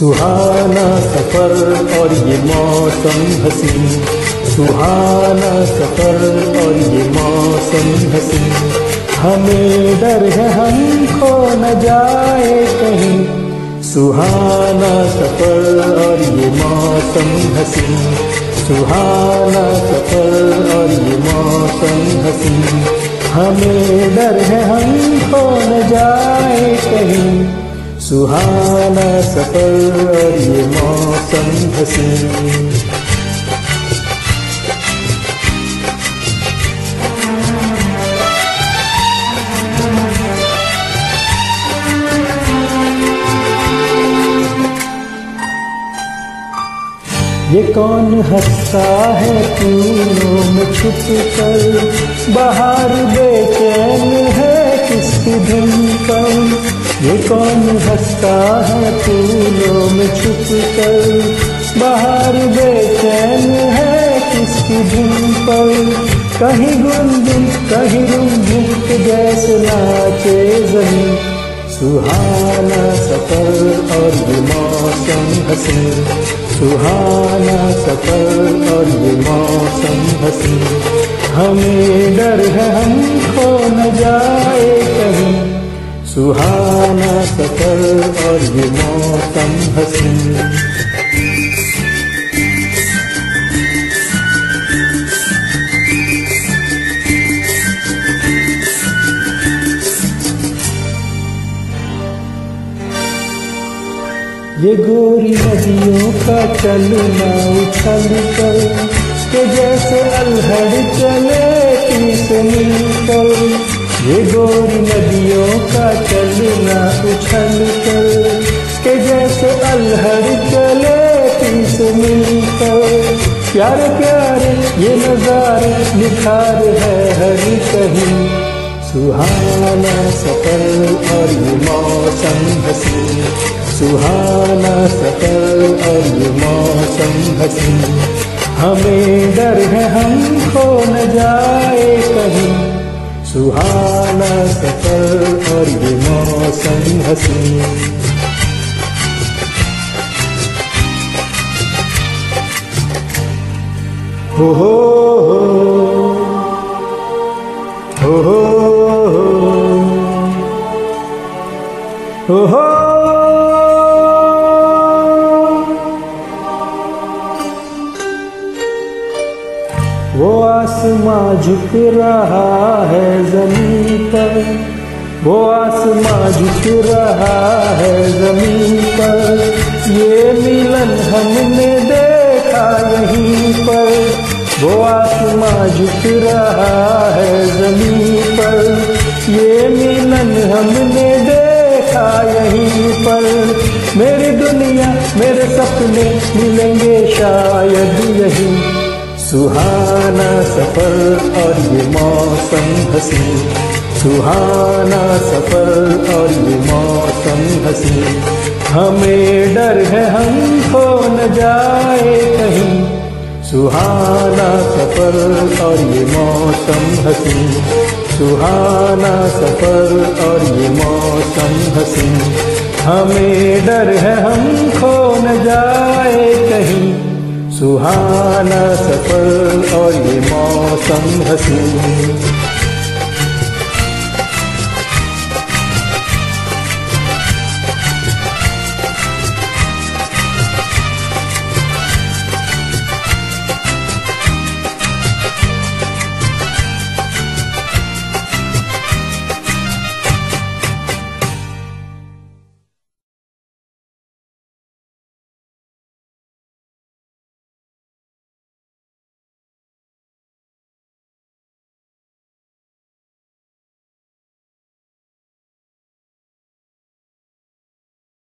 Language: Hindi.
सुहाना सफ़र और ये मौसम हसी सुहाना सफ़र और ये मौसम हसी हमें डर है हम खो न जाए कहीं। सुहाना सफ़र और ये मौसम हसी सुहाना सफ़र और ये मौसम हसी हमें डर है हम खो न जाए कहीं। सुहाना सफ़र ये मौसम हसी। ये कौन हंसता है फूलों में छुप कर बाहर ये कौन हंसता है फूलों में छुप कर? बाहर बेचैन है किसकी धुन पर? कहीं गुनगुन कहीं रुम जैसे नाचे ज़मीन। सुहाना सफ़र और ये मौसम हसी। सुहाना सफ़र और ये मौसम हसी। हमें डर है हम खो न जाए कहीं। सुहाना सफ़र और ये मौसम हसी। ये गोरी नदियों का चलना उछल कर, के जैसे अल्हड़ चले तीस मिलकर ये गोरी नदियों अल्हड़ चले तीस मिलकर। प्यारे प्यारे, ये नजारे निखार है हर कहीं। सुहाना सफ़र और मौसम हसी। सुहाना सफ़र और मौसम हसी। हमें डर है हम खो न जाए कहीं। सुहाना सफ़र और मौसम हसी। वो आसमां झुक रहा है ज़मीन पर। वो आसमां झुक रहा है ज़मीन झुक रहा है ज़मीन पर। ये मिलन हमने देखा यहीं पर। मेरी दुनिया, मेरे सपने मिलेंगे शायद यही। सुहाना सफ़र और ये मौसम हसी। सुहाना सफ़र और ये मौसम हसी। हमें डर है हम खो न जाए कहीं। सुहाना सफ़र और ये मौसम हसी। सुहाना सफ़र और ये मौसम हसी। हमें डर है हम खो न जाए कहीं। सुहाना सफ़र और ये मौसम हसी।